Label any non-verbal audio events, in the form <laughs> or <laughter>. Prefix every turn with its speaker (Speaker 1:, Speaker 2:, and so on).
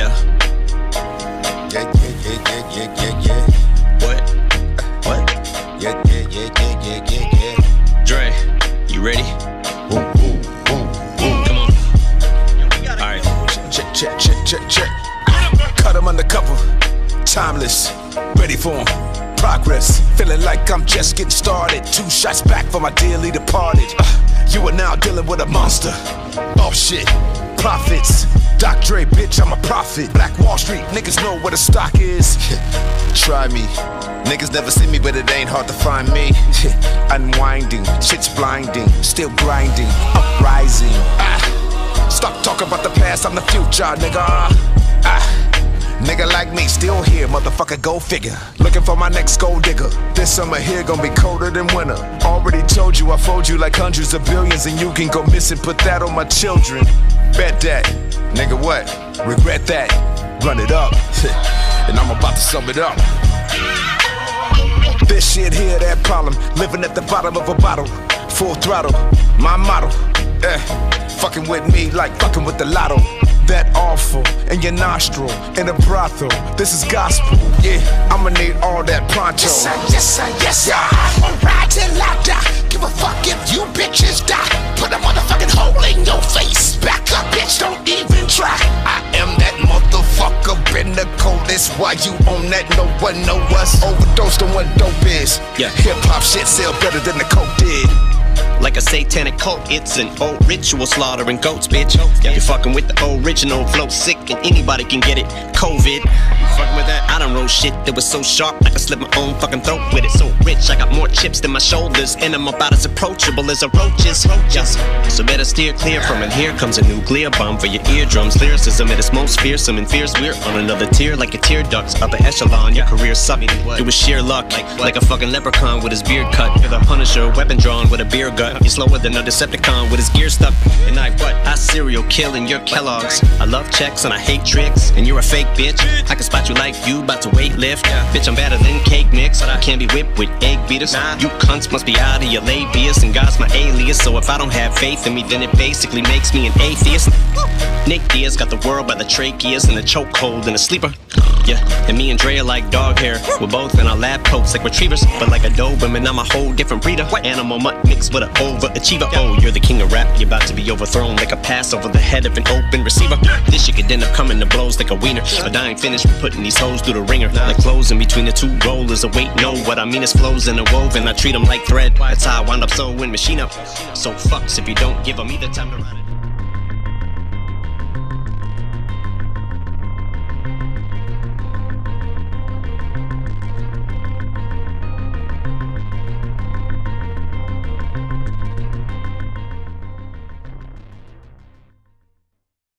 Speaker 1: Yeah.
Speaker 2: Yeah, yeah, yeah, yeah, yeah, yeah, yeah.
Speaker 1: What? What?
Speaker 2: Yeah, yeah, yeah, yeah, yeah, yeah, yeah.
Speaker 1: Dre, you ready?
Speaker 2: Boom, boom, boom, boom.
Speaker 1: Come on. Alright.
Speaker 2: Check, check, check, check, check. Cut him undercover. Timeless. Ready for him. Progress. Feeling like I'm just getting started. Two shots back for my dearly departed. Uh, you are now dealing with a monster. Oh shit. Profits. Doc Dre, bitch, I'm a prophet. Black Wall Street, niggas know where the stock is. <laughs> Try me. Niggas never see me, but it ain't hard to find me. <laughs> Unwinding, shit's blinding, still grinding, uprising. Ah. Stop talking about the past, I'm the future, nigga. Ah. Nigga like me, still here, motherfucker, go figure. Looking for my next gold digger. This summer here gonna be colder than winter. Already told you I fold you like hundreds of billions, and you can go missing. Put that on my children. Bet that, nigga, what? Regret that. Run it up, <laughs> and I'm about to sum it up. This shit here, that problem. Living at the bottom of a bottle. Full throttle, my model. Eh, fucking with me like fucking with the lotto. That awful in your nostril, in a brothel. This is gospel. Yeah, I'ma need all that pronto.
Speaker 3: Yes, sir, yes, sir, yes, sir. I'm ride till I die. Give a fuck if you bitches die. Put a motherfucking hole in your face. Back up, bitch, don't even try.
Speaker 2: I am that motherfucker, been the coldest. Why you on that? No one know us. Overdosed on what dope is.
Speaker 1: Yeah.
Speaker 2: Hip hop shit sell better than the coke did.
Speaker 1: Like a satanic cult, it's an old ritual slaughtering goats, bitch. You're fucking with the original flow, sick, and anybody can get it. COVID. Fucking with that? I done wrote shit that was so sharp, I could slit my own fucking throat with it. So rich, I got more chips than my shoulders, and I'm about as approachable as a roach's. Yes. So better steer clear from it. Here comes a nuclear bomb for your eardrums. Lyricism at its most fearsome and fierce. We're on another tier, like your tear ducts. Upper echelon, your career sucked. It was sheer luck, like a fucking leprechaun with his beard cut. You're the Punisher, weapon drawn with a beer gut. You're slower than a Decepticon with his gear stuck. And I what? I serial killing your Kellogg's. I love checks and I hate tricks. And you're a fake bitch. I can spot you like you about to weight lift. Bitch, I'm better than cake mix. I can't be whipped with egg beaters. You cunts must be out of your labius. And God's my alias. So if I don't have faith in me, then it basically makes me an atheist. Nick Diaz got the world by the tracheas and a chokehold and a sleeper. Yeah, and me and Dre are like dog hair. We're both in our lab coats like retrievers, but like a Doberman, I'm a whole different breeder. Animal mutt mixed with an overachiever. Oh, you're the king of rap. You're about to be overthrown like a pass over the head of an open receiver. This shit could end up coming to blows like a wiener. But I ain't finished with putting these hoes through the ringer. Like clothes in between the two rollers. A weight, no, what I mean is flows in a woven. I treat them like thread. That's how I wind up sewing machine up. So fucks if you don't give them either time to run it.